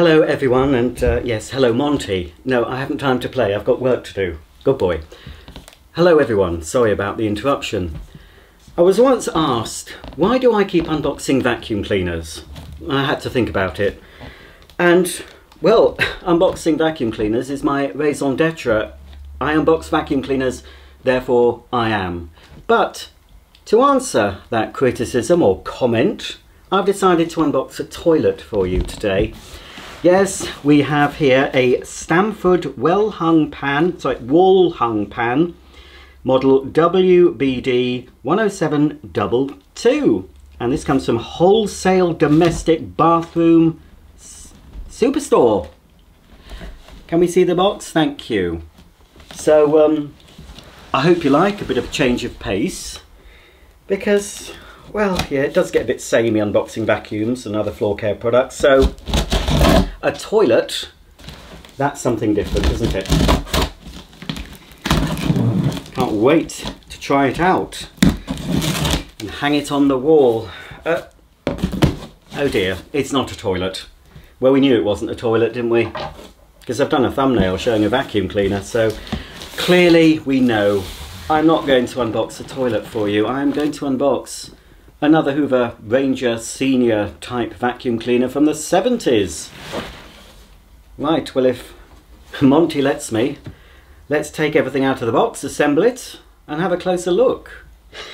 Hello everyone, and uh, yes, hello Monty. No, I haven't time to play, I've got work to do. Good boy. Hello everyone, sorry about the interruption. I was once asked, why do I keep unboxing vacuum cleaners? I had to think about it. And, well, unboxing vacuum cleaners is my raison d'etre. I unbox vacuum cleaners, therefore I am. But, to answer that criticism or comment, I've decided to unbox a toilet for you today. Yes, we have here a Stamford well hung pan, sorry, wall hung pan, model WBD 10722. And this comes from Wholesale Domestic Bathroom Superstore. Can we see the box? Thank you. So, um, I hope you like a bit of a change of pace because, well, yeah, it does get a bit samey unboxing vacuums and other floor care products. So, a toilet, that's something different, isn't it? Can't wait to try it out and hang it on the wall. Uh, oh dear, it's not a toilet. Well, we knew it wasn't a toilet, didn't we? Because I've done a thumbnail showing a vacuum cleaner, so clearly we know. I'm not going to unbox a toilet for you. I'm going to unbox another Hoover Ranger Senior type vacuum cleaner from the 70s. Right, well if Monty lets me, let's take everything out of the box, assemble it, and have a closer look.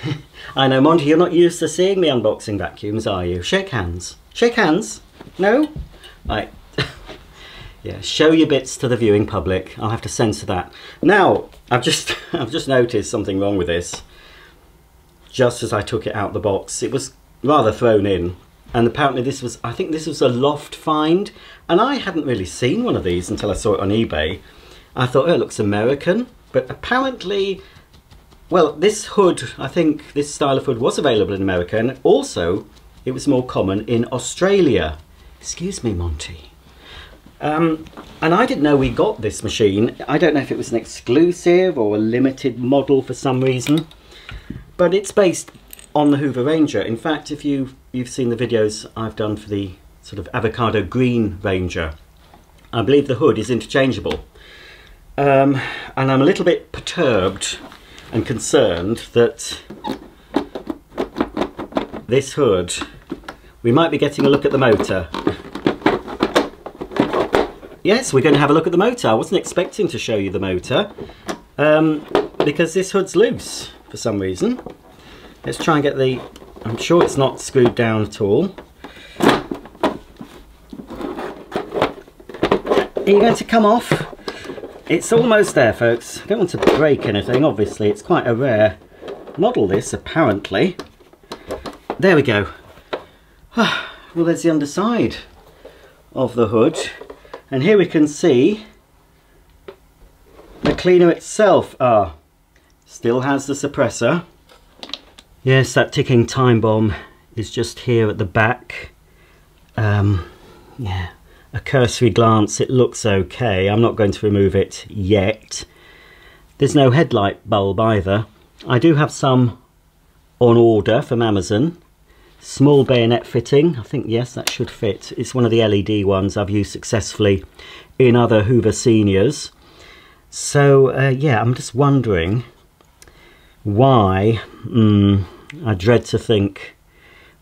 I know, Monty, you're not used to seeing me unboxing vacuums, are you? Shake hands. Shake hands. No? Right. yeah, show your bits to the viewing public. I'll have to censor that. Now, I've just I've just noticed something wrong with this just as I took it out of the box. It was rather thrown in and apparently this was, I think this was a loft find and I hadn't really seen one of these until I saw it on eBay. I thought, oh, it looks American, but apparently, well, this hood, I think this style of hood was available in America and also it was more common in Australia. Excuse me, Monty. Um, and I didn't know we got this machine. I don't know if it was an exclusive or a limited model for some reason but it's based on the Hoover Ranger. In fact, if you, you've seen the videos I've done for the sort of avocado green Ranger, I believe the hood is interchangeable. Um, and I'm a little bit perturbed and concerned that this hood, we might be getting a look at the motor. Yes, we're going to have a look at the motor. I wasn't expecting to show you the motor um, because this hood's loose for some reason. Let's try and get the, I'm sure it's not screwed down at all. Are you going to come off? It's almost there folks. I don't want to break anything, obviously it's quite a rare model this apparently. There we go. Well there's the underside of the hood and here we can see the cleaner itself. Ah, Still has the suppressor. Yes, that ticking time bomb is just here at the back. Um, yeah, a cursory glance, it looks okay. I'm not going to remove it yet. There's no headlight bulb either. I do have some on order from Amazon. Small bayonet fitting, I think yes that should fit. It's one of the LED ones I've used successfully in other Hoover Seniors. So uh, yeah, I'm just wondering why, mm, I dread to think,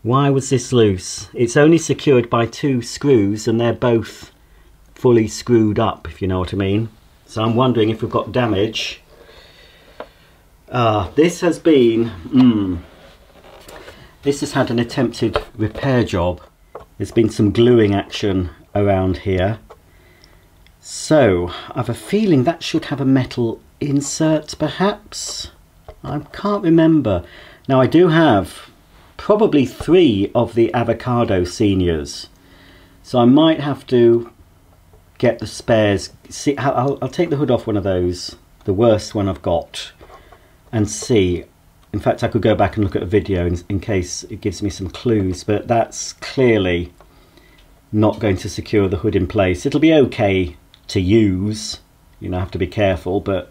why was this loose? It's only secured by two screws and they're both fully screwed up, if you know what I mean. So I'm wondering if we've got damage. Ah, this has been, mm, this has had an attempted repair job. There's been some gluing action around here. So, I have a feeling that should have a metal insert perhaps? I can't remember. Now I do have probably three of the avocado seniors. So I might have to get the spares. See, I'll, I'll take the hood off one of those, the worst one I've got, and see. In fact, I could go back and look at a video in, in case it gives me some clues, but that's clearly not going to secure the hood in place. It'll be okay to use, you know, I have to be careful, but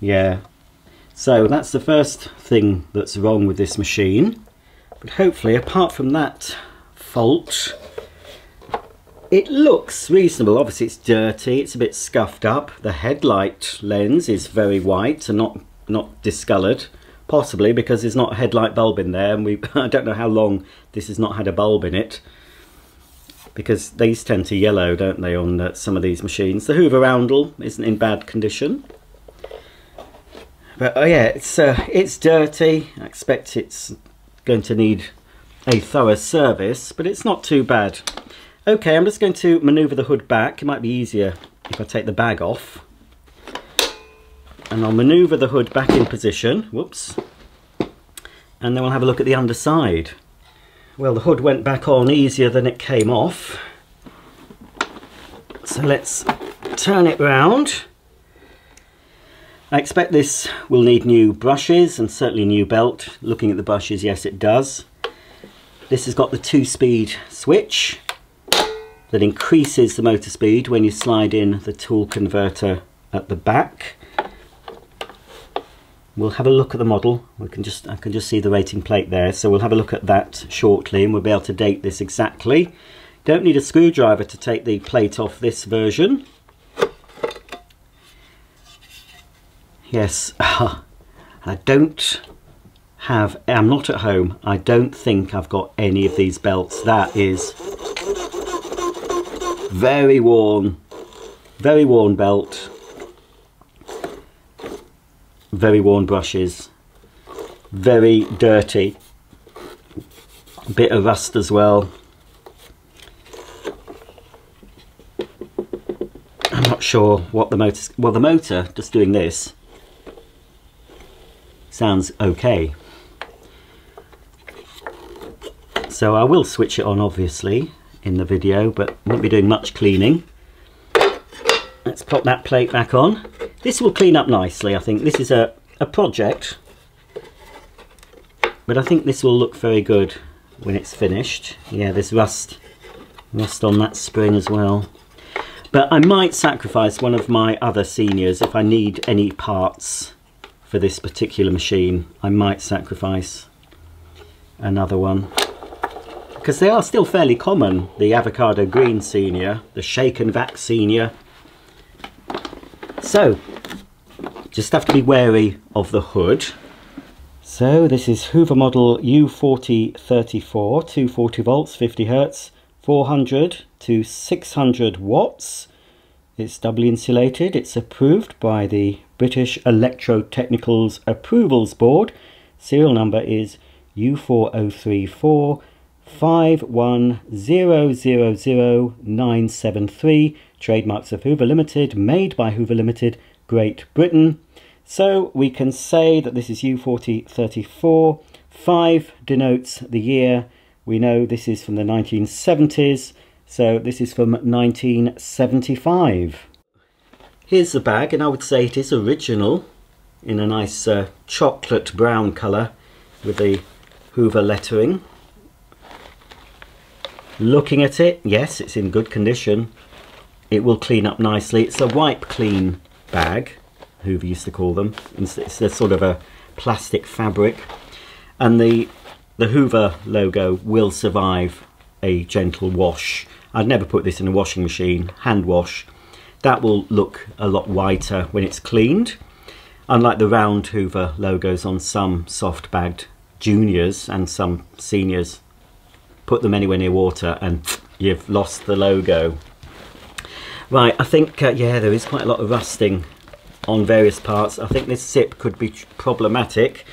yeah, so that's the first thing that's wrong with this machine. But hopefully, apart from that fault, it looks reasonable. Obviously it's dirty, it's a bit scuffed up. The headlight lens is very white and not, not discoloured. Possibly because there's not a headlight bulb in there and we I don't know how long this has not had a bulb in it. Because these tend to yellow, don't they, on uh, some of these machines. The Hoover Roundel isn't in bad condition. But oh yeah, it's uh, it's dirty. I expect it's going to need a thorough service, but it's not too bad. Okay, I'm just going to manoeuvre the hood back. It might be easier if I take the bag off. And I'll manoeuvre the hood back in position. Whoops. And then we'll have a look at the underside. Well, the hood went back on easier than it came off. So let's turn it round. I expect this will need new brushes and certainly new belt. Looking at the brushes, yes it does. This has got the two-speed switch that increases the motor speed when you slide in the tool converter at the back. We'll have a look at the model. We can just I can just see the rating plate there, so we'll have a look at that shortly and we'll be able to date this exactly. Don't need a screwdriver to take the plate off this version. Yes, uh-huh. I don't have, I'm not at home, I don't think I've got any of these belts. That is very worn, very worn belt, very worn brushes, very dirty, bit of rust as well. I'm not sure what the motor, well the motor, just doing this, sounds okay. So I will switch it on obviously in the video but won't be doing much cleaning. Let's pop that plate back on. This will clean up nicely I think. This is a, a project but I think this will look very good when it's finished. Yeah there's rust, rust on that spring as well. But I might sacrifice one of my other seniors if I need any parts for this particular machine I might sacrifice another one. Because they are still fairly common the avocado green senior the Shake & Vac senior. So just have to be wary of the hood. So this is Hoover model U4034 240 volts 50 hertz 400 to 600 watts. It's doubly insulated. It's approved by the British Electrotechnicals Approvals Board. Serial number is U4034 510000973. Trademarks of Hoover Limited, made by Hoover Limited, Great Britain. So we can say that this is U4034. 5 denotes the year. We know this is from the 1970s, so this is from 1975. Here's the bag, and I would say it is original in a nice uh, chocolate brown colour with the Hoover lettering. Looking at it, yes, it's in good condition. It will clean up nicely. It's a wipe clean bag, Hoover used to call them. It's, it's a sort of a plastic fabric. And the, the Hoover logo will survive a gentle wash. I'd never put this in a washing machine, hand wash that will look a lot whiter when it's cleaned. Unlike the round Hoover logos on some soft bagged juniors and some seniors, put them anywhere near water and you've lost the logo. Right, I think, uh, yeah, there is quite a lot of rusting on various parts. I think this zip could be problematic.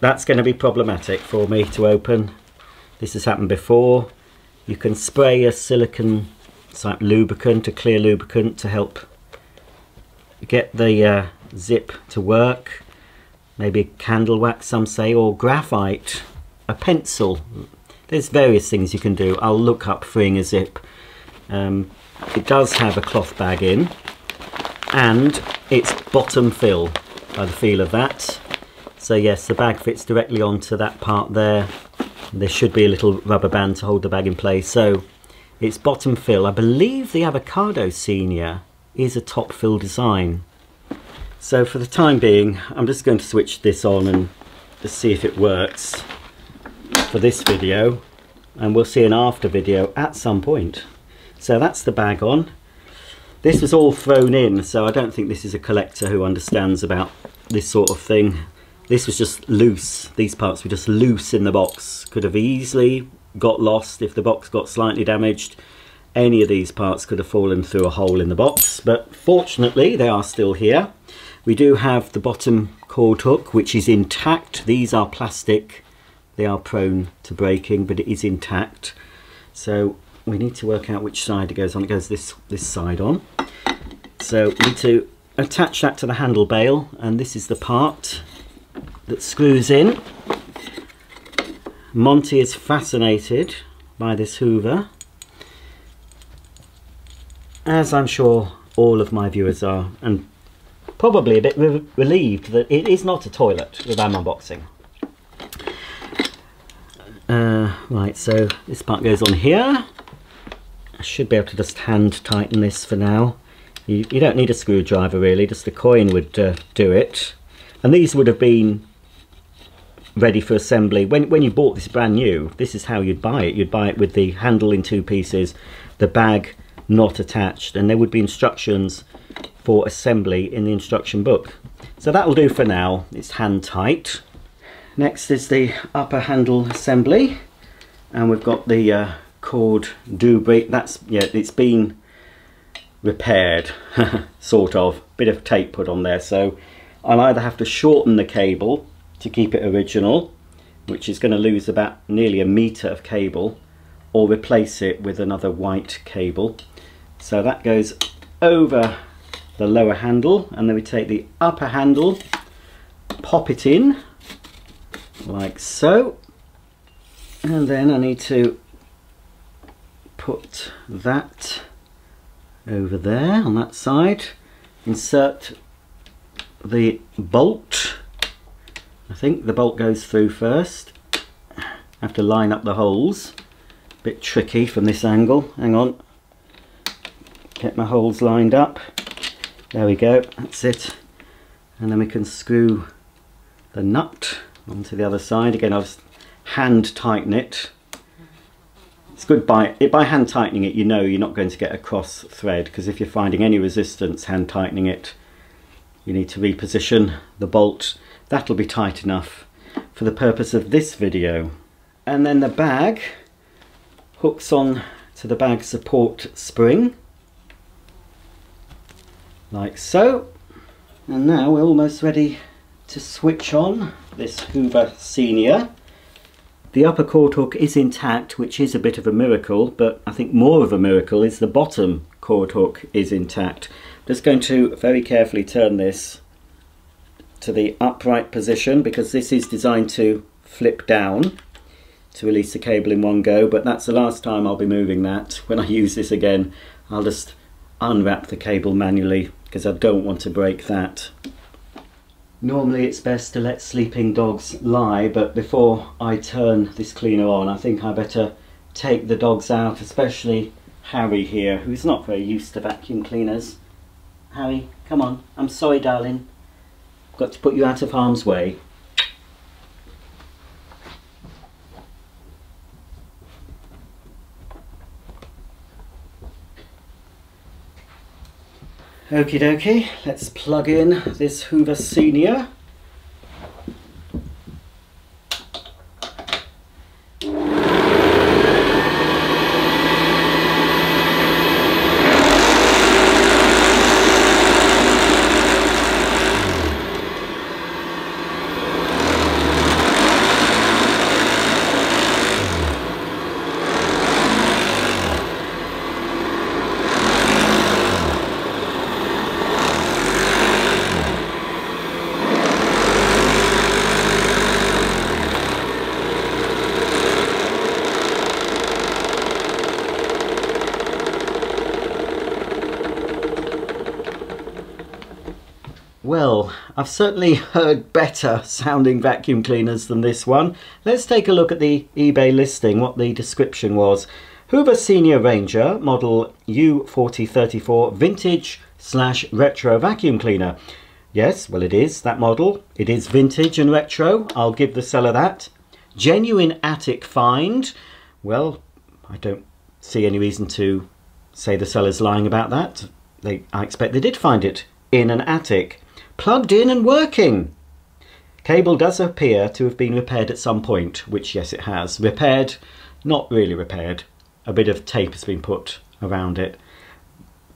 That's going to be problematic for me to open. This has happened before. You can spray a silicone like lubricant, a clear lubricant to help get the uh, zip to work. Maybe candle wax, some say, or graphite, a pencil. There's various things you can do. I'll look up freeing a zip. Um, it does have a cloth bag in, and it's bottom fill by the feel of that. So yes, the bag fits directly onto that part there. There should be a little rubber band to hold the bag in place. So it's bottom fill. I believe the Avocado Senior is a top fill design. So for the time being, I'm just going to switch this on and just see if it works for this video. And we'll see an after video at some point. So that's the bag on. This was all thrown in, so I don't think this is a collector who understands about this sort of thing. This was just loose. These parts were just loose in the box. Could have easily got lost if the box got slightly damaged. Any of these parts could have fallen through a hole in the box, but fortunately they are still here. We do have the bottom cord hook, which is intact. These are plastic. They are prone to breaking, but it is intact. So we need to work out which side it goes on. It goes this, this side on. So we need to attach that to the handle bail and this is the part that screws in. Monty is fascinated by this hoover as I'm sure all of my viewers are and probably a bit re relieved that it is not a toilet that I'm unboxing. Uh, right so this part goes on here I should be able to just hand tighten this for now. You, you don't need a screwdriver really, just a coin would uh, do it. And these would have been ready for assembly. When, when you bought this brand new, this is how you'd buy it. You'd buy it with the handle in two pieces, the bag not attached, and there would be instructions for assembly in the instruction book. So that'll do for now. It's hand tight. Next is the upper handle assembly, and we've got the uh, cord break. That's, yeah, it's been repaired, sort of. Bit of tape put on there. So I'll either have to shorten the cable to keep it original, which is going to lose about nearly a metre of cable, or replace it with another white cable. So that goes over the lower handle, and then we take the upper handle, pop it in, like so, and then I need to put that over there on that side. Insert the bolt I think the bolt goes through first. Have to line up the holes. A bit tricky from this angle. Hang on. Get my holes lined up. There we go. That's it. And then we can screw the nut onto the other side. Again I'll hand tighten it. It's good by, it, by hand tightening it, you know you're not going to get a cross thread because if you're finding any resistance hand tightening it, you need to reposition the bolt. That'll be tight enough for the purpose of this video. And then the bag hooks on to the bag support spring, like so. And now we're almost ready to switch on this Hoover Senior. The upper cord hook is intact, which is a bit of a miracle, but I think more of a miracle is the bottom cord hook is intact. Just going to very carefully turn this to the upright position because this is designed to flip down to release the cable in one go, but that's the last time I'll be moving that. When I use this again, I'll just unwrap the cable manually because I don't want to break that. Normally it's best to let sleeping dogs lie, but before I turn this cleaner on, I think I better take the dogs out, especially Harry here, who's not very used to vacuum cleaners. Harry, come on. I'm sorry, darling. Got to put you out of harm's way. Okie dokie, let's plug in this Hoover Senior. Well, I've certainly heard better sounding vacuum cleaners than this one. Let's take a look at the eBay listing, what the description was. Hoover Senior Ranger model U4034 vintage slash retro vacuum cleaner. Yes, well it is, that model. It is vintage and retro, I'll give the seller that. Genuine attic find. Well, I don't see any reason to say the seller's lying about that. They, I expect they did find it in an attic, plugged in and working. Cable does appear to have been repaired at some point, which yes it has. Repaired, not really repaired. A bit of tape has been put around it.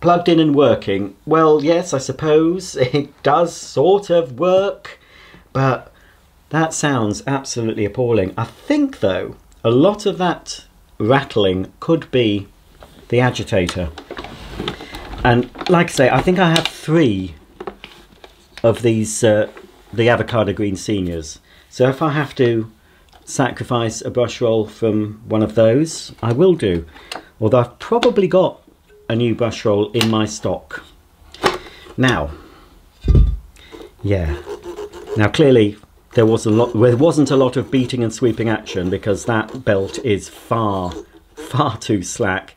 Plugged in and working, well yes I suppose it does sort of work, but that sounds absolutely appalling. I think though, a lot of that rattling could be the agitator. And like I say, I think I have three of these, uh, the avocado green seniors. So if I have to sacrifice a brush roll from one of those, I will do. Although I've probably got a new brush roll in my stock. Now, yeah. Now clearly there was a lot there wasn't a lot of beating and sweeping action because that belt is far far too slack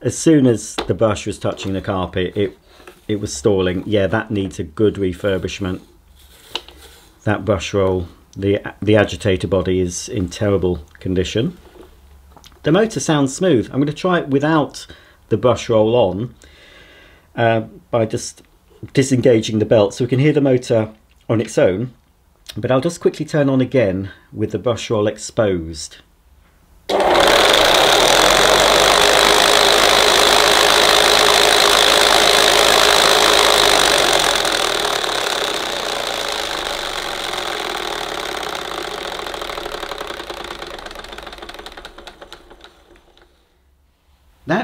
as soon as the brush was touching the carpet, it it was stalling. Yeah, that needs a good refurbishment. That brush roll, the the agitator body is in terrible condition. The motor sounds smooth. I'm going to try it without the brush roll on uh, by just disengaging the belt so we can hear the motor on its own. But I'll just quickly turn on again with the brush roll exposed.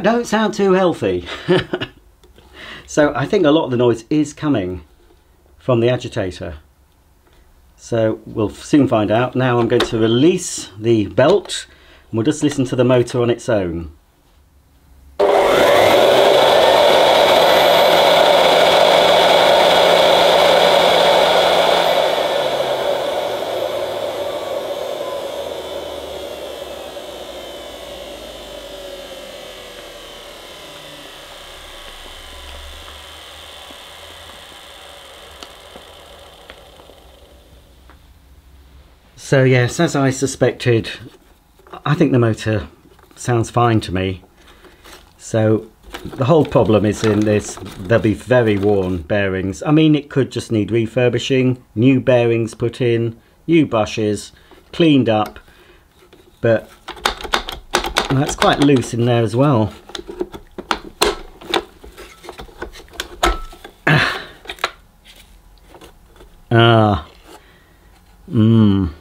Don't sound too healthy. so I think a lot of the noise is coming from the agitator. So we'll soon find out. Now I'm going to release the belt and we'll just listen to the motor on its own. So yes, as I suspected, I think the motor sounds fine to me. So the whole problem is in this, there'll be very worn bearings. I mean, it could just need refurbishing, new bearings put in, new bushes, cleaned up, but that's quite loose in there as well. Ah. Mmm.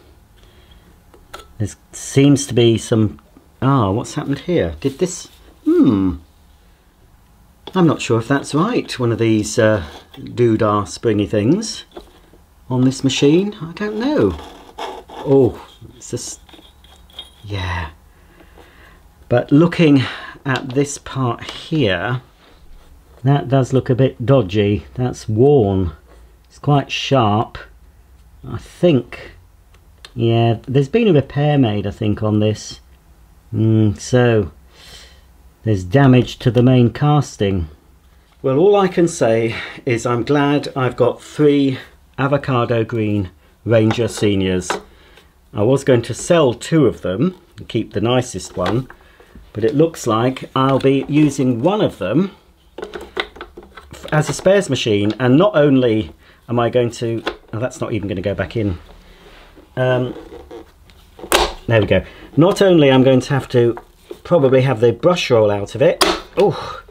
There seems to be some... Ah, oh, what's happened here? Did this... Hmm. I'm not sure if that's right. One of these uh, doodah springy things on this machine. I don't know. Oh, it's just... Yeah. But looking at this part here, that does look a bit dodgy. That's worn. It's quite sharp. I think yeah, there's been a repair made, I think, on this. Mm, so, there's damage to the main casting. Well, all I can say is I'm glad I've got three avocado green Ranger Seniors. I was going to sell two of them and keep the nicest one, but it looks like I'll be using one of them as a spares machine. And not only am I going to... Oh, that's not even going to go back in um, there we go. Not only I'm going to have to probably have the brush roll out of it. Oh,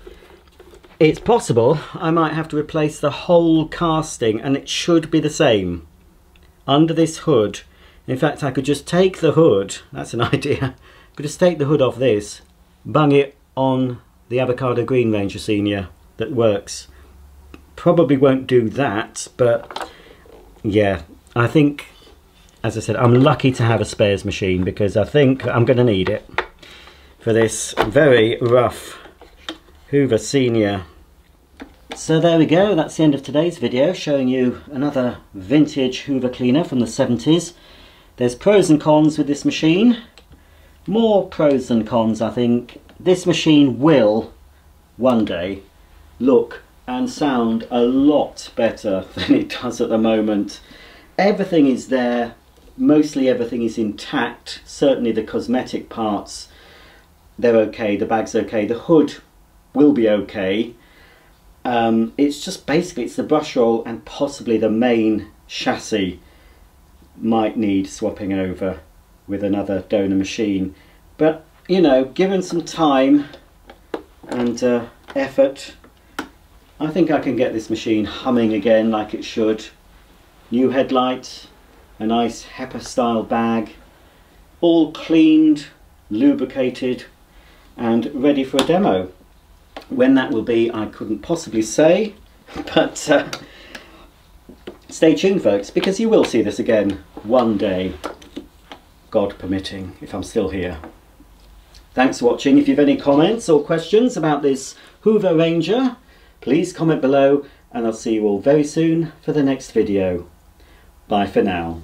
it's possible I might have to replace the whole casting and it should be the same under this hood. In fact, I could just take the hood, that's an idea, I could just take the hood off this, bung it on the Avocado Green Ranger Senior that works. Probably won't do that, but yeah, I think as I said, I'm lucky to have a spares machine because I think I'm going to need it for this very rough Hoover Senior. So there we go, that's the end of today's video showing you another vintage Hoover cleaner from the 70s. There's pros and cons with this machine. More pros than cons I think. This machine will one day look and sound a lot better than it does at the moment. Everything is there mostly everything is intact certainly the cosmetic parts they're okay the bag's okay the hood will be okay. Um, it's just basically it's the brush roll and possibly the main chassis might need swapping over with another donor machine. But you know, given some time and uh, effort, I think I can get this machine humming again like it should. New headlights, a nice HEPA style bag, all cleaned, lubricated and ready for a demo. When that will be I couldn't possibly say but uh, stay tuned folks because you will see this again one day God permitting if I'm still here. Thanks for watching. If you have any comments or questions about this Hoover Ranger please comment below and I'll see you all very soon for the next video. Bye for now.